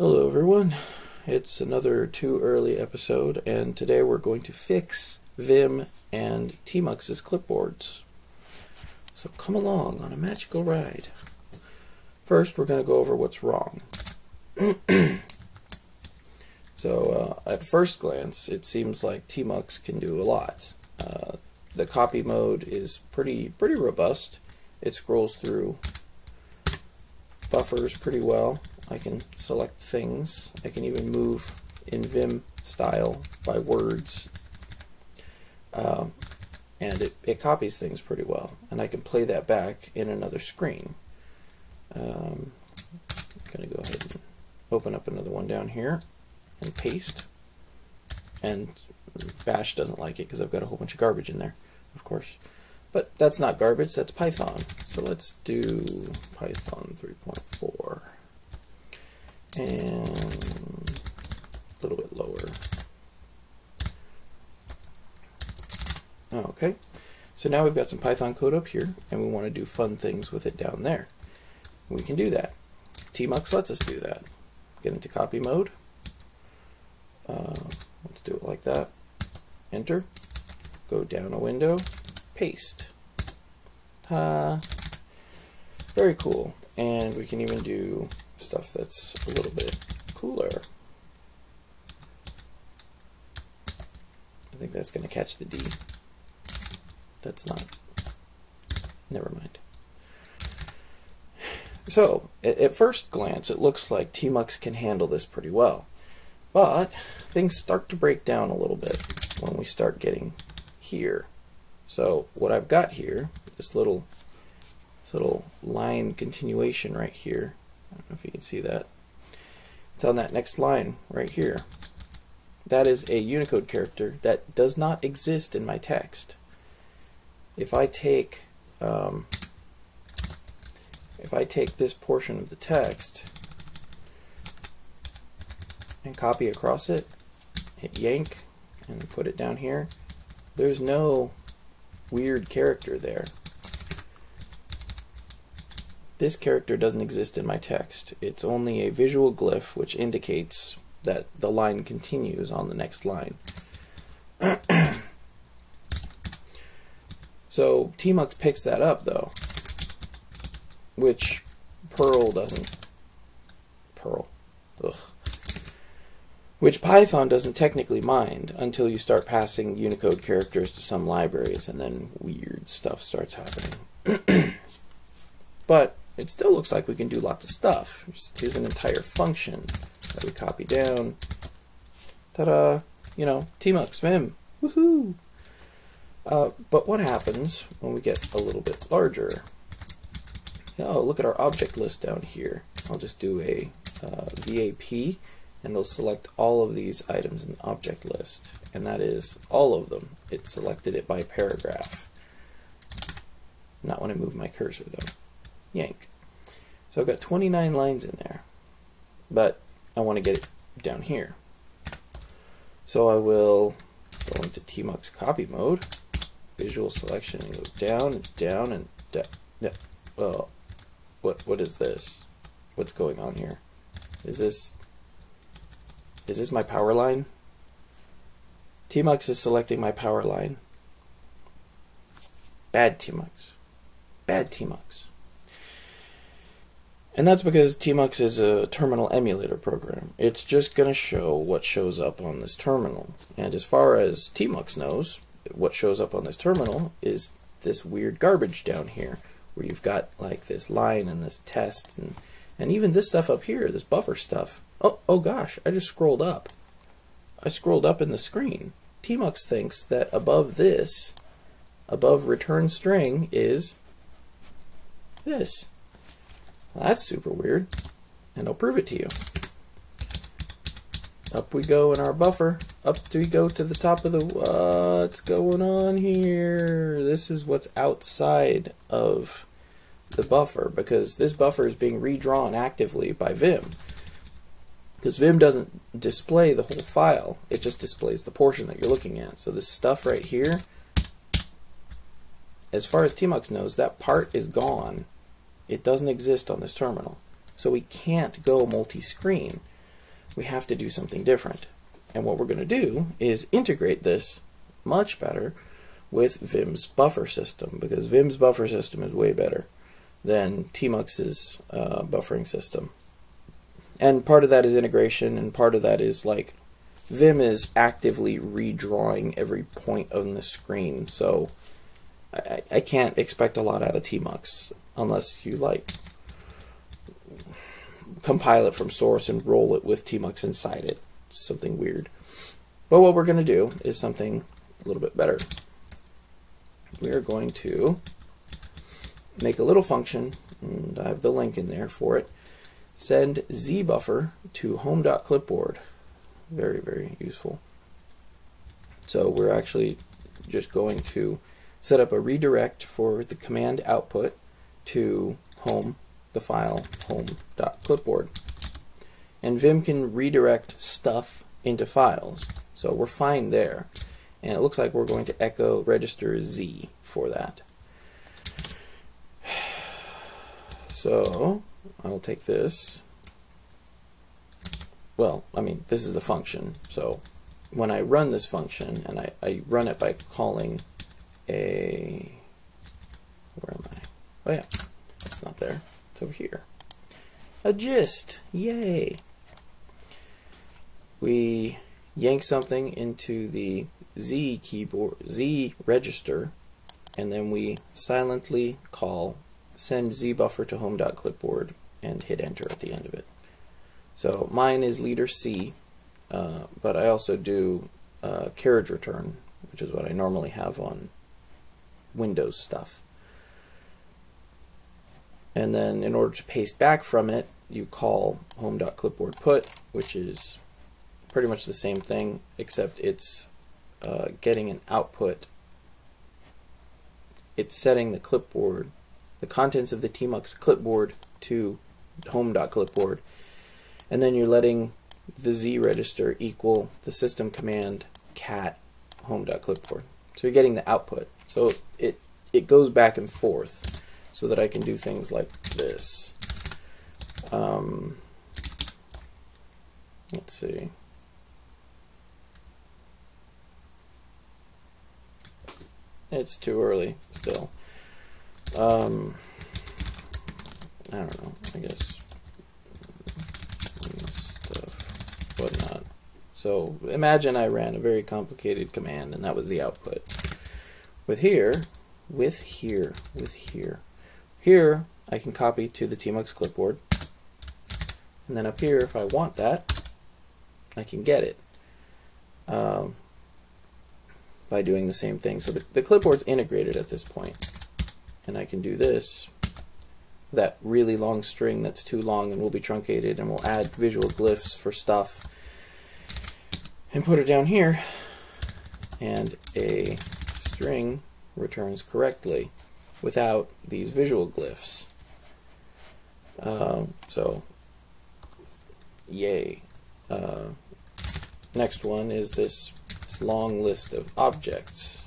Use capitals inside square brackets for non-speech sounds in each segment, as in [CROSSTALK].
Hello everyone, it's another too early episode and today we're going to fix Vim and Tmux's clipboards. So come along on a magical ride. First we're going to go over what's wrong. [CLEARS THROAT] so uh, at first glance it seems like Tmux can do a lot. Uh, the copy mode is pretty pretty robust. It scrolls through buffers pretty well. I can select things. I can even move in Vim style by words. Um, and it, it copies things pretty well. And I can play that back in another screen. Um, I'm going to go ahead and open up another one down here and paste. And Bash doesn't like it because I've got a whole bunch of garbage in there, of course. But that's not garbage, that's Python. So let's do Python 3.4 and a little bit lower. Okay, so now we've got some Python code up here, and we want to do fun things with it down there. We can do that. Tmux lets us do that. Get into copy mode. Uh, let's do it like that. Enter. Go down a window. Paste. Ta! Very cool. And we can even do stuff that's a little bit cooler. I think that's going to catch the D. That's not. Never mind. So, at first glance, it looks like Tmux can handle this pretty well. But things start to break down a little bit when we start getting here. So what I've got here, this little, this little line continuation right here, Don't know if you can see that. It's on that next line right here. That is a Unicode character that does not exist in my text. If I take um, if I take this portion of the text and copy across it, hit yank and put it down here, there's no weird character there. This character doesn't exist in my text. It's only a visual glyph which indicates that the line continues on the next line. [CLEARS THROAT] so Tmux picks that up though, which Perl doesn't. Perl. Ugh. Which Python doesn't technically mind until you start passing Unicode characters to some libraries and then weird stuff starts happening. [CLEARS THROAT] but it still looks like we can do lots of stuff. Here's an entire function that we copy down. Ta-da! You know, Tmux Vim. Woohoo! Uh, but what happens when we get a little bit larger? Oh, look at our object list down here. I'll just do a uh, VAP and it'll select all of these items in the object list. And that is all of them. It selected it by paragraph. Not when I move my cursor though yank. So I've got 29 lines in there, but I want to get it down here. So I will go into Tmux copy mode, visual selection, and go down and down and down. Well, what what is this? What's going on here? Is this is this my Powerline? Tmux is selecting my Powerline. Bad Tmux. Bad Tmux. And that's because Tmux is a terminal emulator program. It's just going to show what shows up on this terminal. And as far as Tmux knows, what shows up on this terminal is this weird garbage down here, where you've got like this line and this test, and, and even this stuff up here, this buffer stuff. Oh, oh gosh, I just scrolled up. I scrolled up in the screen. Tmux thinks that above this, above return string, is this. Well, that's super weird. And I'll prove it to you. Up we go in our buffer. Up we go to the top of the... What's going on here? This is what's outside of the buffer because this buffer is being redrawn actively by Vim. Because Vim doesn't display the whole file. It just displays the portion that you're looking at. So this stuff right here, as far as Tmux knows, that part is gone it doesn't exist on this terminal. So we can't go multi-screen we have to do something different. And what we're going to do is integrate this much better with Vim's buffer system because Vim's buffer system is way better than Tmux's uh, buffering system. And part of that is integration, and part of that is like Vim is actively redrawing every point on the screen, so I, I can't expect a lot out of Tmux unless you like compile it from source and roll it with Tmux inside it. Something weird. But what we're going to do is something a little bit better. We are going to make a little function, and I have the link in there for it. Send zbuffer to home.clipboard. Very, very useful. So we're actually just going to set up a redirect for the command output to home, the file home.clipboard. And Vim can redirect stuff into files. So we're fine there. And it looks like we're going to echo register Z for that. [SIGHS] So I'll take this. Well, I mean, this is the function. So when I run this function, and I, I run it by calling a, where am I? Oh yeah, it's not there. It's over here. A gist. Yay. We yank something into the Z keyboard, Z register, and then we silently call send Z buffer to home.clipboard and hit enter at the end of it. So mine is leader C, uh, but I also do uh, carriage return, which is what I normally have on Windows stuff. And then in order to paste back from it, you call home.clipboard put, which is pretty much the same thing, except it's uh, getting an output. It's setting the clipboard the contents of the tmux clipboard to home.clipboard and then you're letting the z register equal the system command cat home.clipboard so you're getting the output. So it it goes back and forth so that I can do things like this um, let's see it's too early still um, I don't know. I guess stuff, whatnot. So imagine I ran a very complicated command, and that was the output. With here, with here, with here, here I can copy to the tmux clipboard, and then up here, if I want that, I can get it. Um, by doing the same thing. So the, the clipboard's integrated at this point and I can do this that really long string that's too long and will be truncated and we'll add visual glyphs for stuff and put it down here and a string returns correctly without these visual glyphs. Um, so yay. Uh, next one is this, this long list of objects.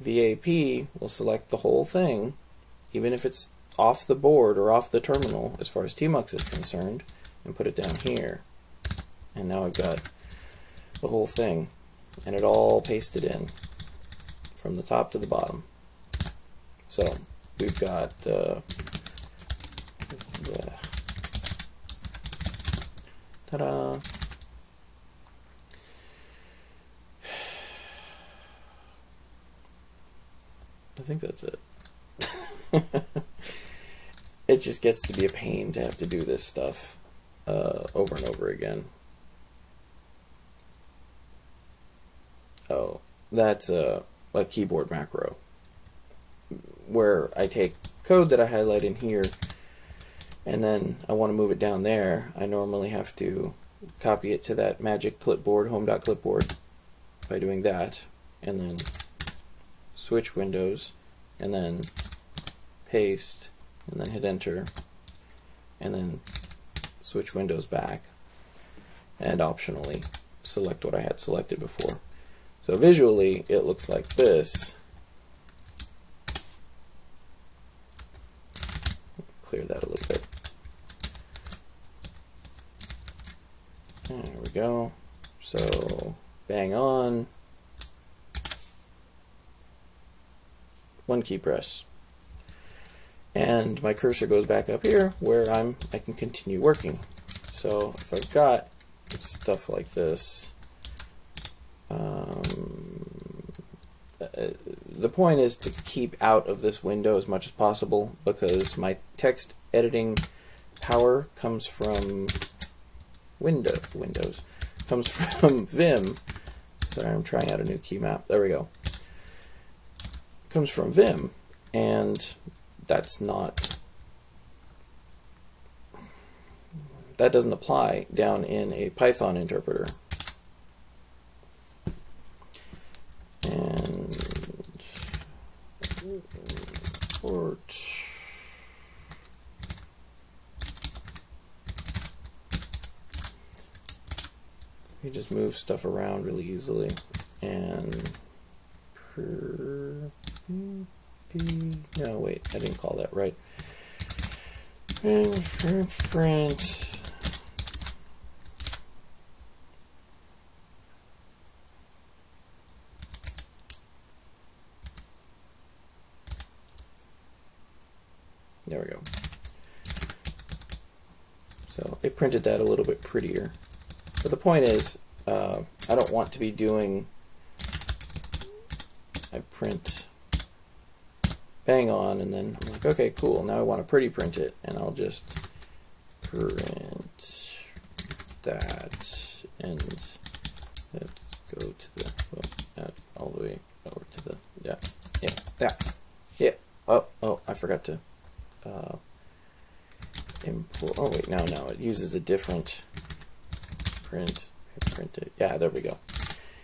VAP will select the whole thing, even if it's off the board or off the terminal as far as Tmux is concerned, and put it down here. And now I've got the whole thing, and it all pasted in from the top to the bottom. So we've got uh, ta-da! [SIGHS] I think that's it. [LAUGHS] it just gets to be a pain to have to do this stuff uh, over and over again. Oh, that's a, a keyboard macro where I take code that I highlight in here and then I want to move it down there. I normally have to copy it to that magic clipboard, home.clipboard by doing that and then switch windows, and then paste, and then hit enter, and then switch windows back, and optionally select what I had selected before. So visually, it looks like this. Clear that a little bit. There we go. So bang on. One key press. And my cursor goes back up here where I'm I can continue working. So if I've got stuff like this, um, uh, the point is to keep out of this window as much as possible because my text editing power comes from window Windows comes [LAUGHS] from Vim. Sorry, I'm trying out a new key map. There we go. Comes from Vim, and that's not that doesn't apply down in a Python interpreter. And port you just move stuff around really easily and no wait I didn't call that right print There we go. So it printed that a little bit prettier. But the point is, uh, I don't want to be doing, I print bang on and then I'm like, okay, cool, now I want to pretty print it and I'll just print that and let's go to the, well, all the way over to the, yeah, yeah, yeah, yeah, oh, oh, I forgot to uh, import, oh wait, no, no, it uses a different print, print it, yeah, there we go.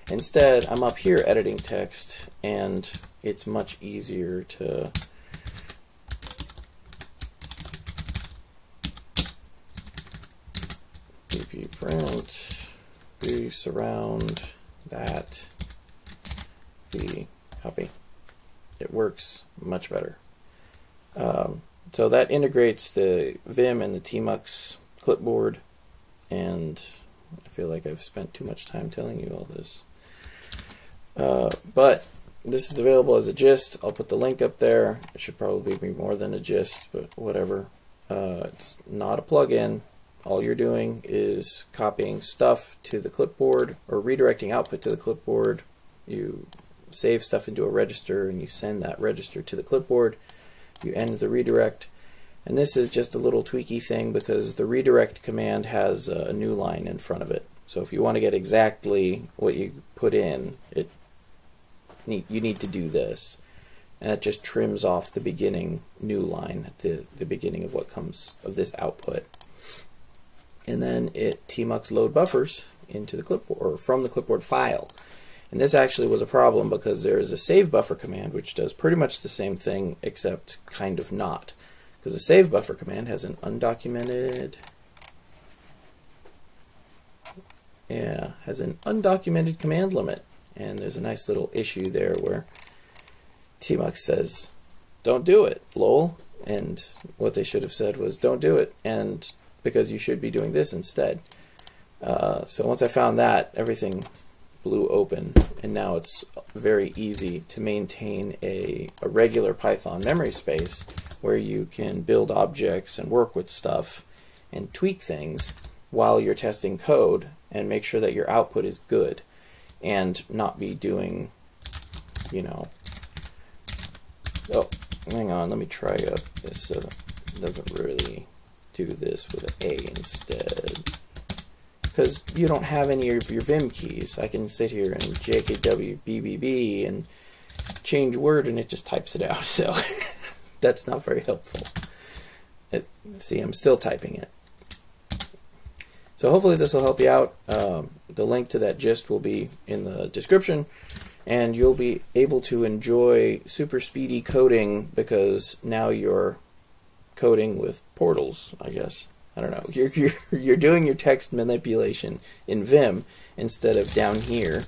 Instead, I'm up here editing text, and it's much easier to BP print, B surround that, B copy. It works much better. Um, so that integrates the Vim and the Tmux clipboard, and I feel like I've spent too much time telling you all this. Uh, but this is available as a gist. I'll put the link up there. It should probably be more than a gist, but whatever. Uh, it's not a plugin. All you're doing is copying stuff to the clipboard or redirecting output to the clipboard. You save stuff into a register and you send that register to the clipboard. You end the redirect. And this is just a little tweaky thing because the redirect command has a new line in front of it. So if you want to get exactly what you put in, it you need to do this. And it just trims off the beginning new line at the, the beginning of what comes of this output. And then it tmux load buffers into the clipboard or from the clipboard file. And this actually was a problem because there is a save buffer command which does pretty much the same thing except kind of not. Because the save buffer command has an undocumented yeah, has an undocumented command limit. And there's a nice little issue there where Tmux says, don't do it, lol. And what they should have said was, don't do it, and because you should be doing this instead. Uh, so once I found that, everything blew open, and now it's very easy to maintain a, a regular Python memory space where you can build objects and work with stuff and tweak things while you're testing code and make sure that your output is good and not be doing, you know, oh, hang on, let me try a, this doesn't, doesn't really do this with an A instead. Because you don't have any of your Vim keys. I can sit here and JKWBBB and change word and it just types it out. [LAUGHS] So that's not very helpful. It, see, I'm still typing it. So hopefully this will help you out. Um, the link to that gist will be in the description and you'll be able to enjoy super speedy coding because now you're coding with portals, I guess. I don't know. [LAUGHS] You're, you're, you're doing your text manipulation in Vim instead of down here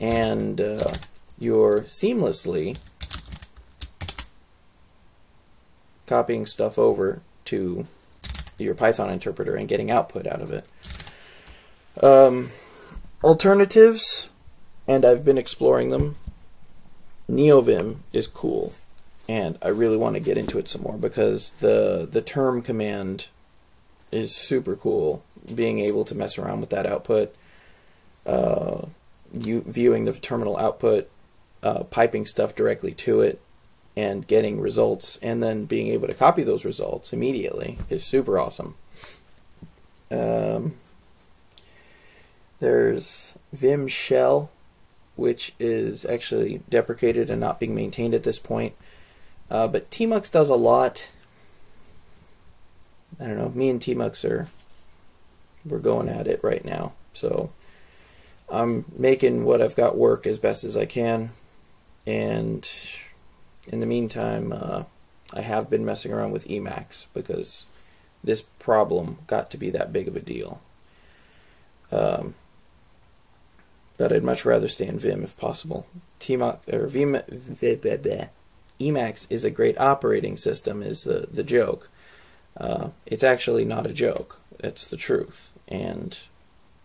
and uh, you're seamlessly copying stuff over to your Python interpreter and getting output out of it. Um, alternatives, and I've been exploring them. NeoVim is cool, and I really want to get into it some more because the the term command is super cool. Being able to mess around with that output, uh, you viewing the terminal output, uh, piping stuff directly to it, and getting results, and then being able to copy those results immediately is super awesome. Um, there's VimShell, which is actually deprecated and not being maintained at this point. Uh, but Tmux does a lot. I don't know. Me and Tmux are we're going at it right now. So I'm making what I've got work as best as I can, and in the meantime, uh, I have been messing around with Emacs because this problem got to be that big of a deal. Um, but I'd much rather stay in Vim if possible. Tmux or Vim, Emacs is a great operating system. Is the the joke? Uh, it's actually not a joke. It's the truth. And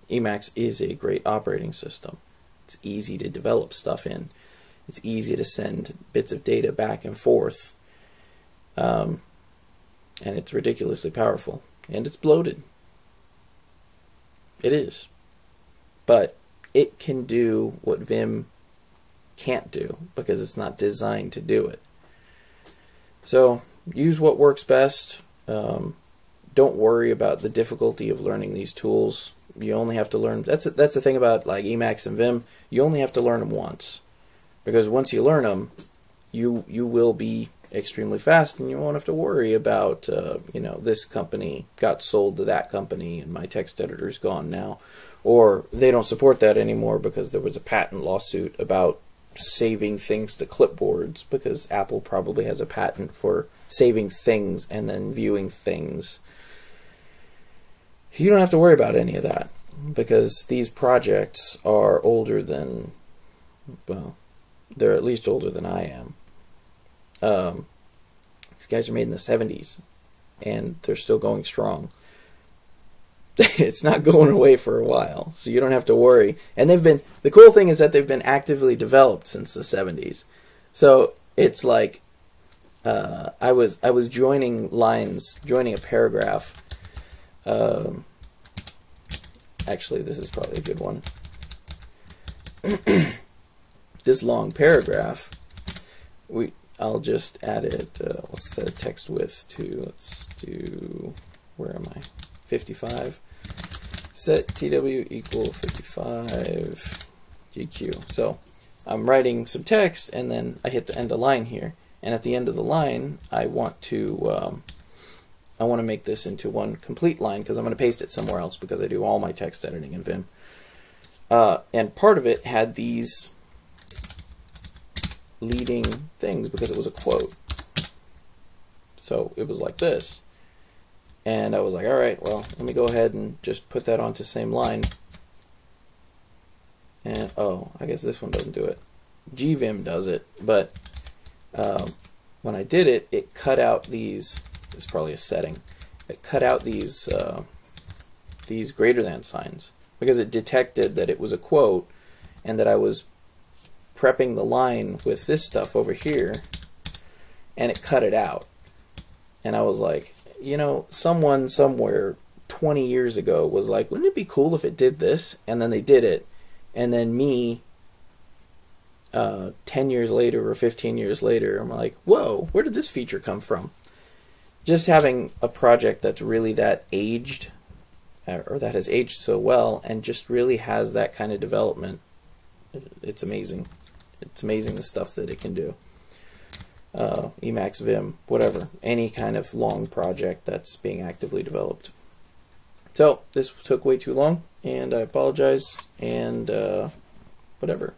Emacs is a great operating system. It's easy to develop stuff in. It's easy to send bits of data back and forth. Um, and it's ridiculously powerful. And it's bloated. It is. But it can do what Vim can't do because it's not designed to do it. So use what works best. Um, don't worry about the difficulty of learning these tools. You only have to learn. That's that's the thing about like Emacs and Vim. You only have to learn them once, because once you learn them, you you will be extremely fast, and you won't have to worry about uh, you know this company got sold to that company, and my text editor's gone now, or they don't support that anymore because there was a patent lawsuit about saving things to clipboards because Apple probably has a patent for saving things and then viewing things. You don't have to worry about any of that because these projects are older than, well, they're at least older than I am. Um, these guys are made in the 70s and they're still going strong. [LAUGHS] it's not going away for a while, so you don't have to worry. And they've been the cool thing is that they've been actively developed since the 70s. So it's like uh, I was I was joining lines, joining a paragraph. Um, actually, this is probably a good one. [CLEARS THROAT] this long paragraph, we I'll just add it. Uh, we'll set a text width to let's do where am I? 55 set TW equal 55 GQ. So I'm writing some text and then I hit the end of line here. And at the end of the line, I want to um, I want to make this into one complete line because I'm going to paste it somewhere else because I do all my text editing in Vim. Uh, and part of it had these leading things because it was a quote. So it was like this. And I was like, all right, well, let me go ahead and just put that onto the same line. And, oh, I guess this one doesn't do it. GVim does it, but um, when I did it, it cut out these, it's probably a setting, it cut out these, uh, these greater than signs because it detected that it was a quote and that I was prepping the line with this stuff over here and it cut it out. And I was like, you know, someone somewhere 20 years ago was like, wouldn't it be cool if it did this? And then they did it. And then me, uh, 10 years later or 15 years later, I'm like, whoa, where did this feature come from? Just having a project that's really that aged, uh, or that has aged so well, and just really has that kind of development, it's amazing. It's amazing the stuff that it can do uh, Emacs, Vim, whatever, any kind of long project that's being actively developed. So this took way too long, and I apologize, and uh, whatever.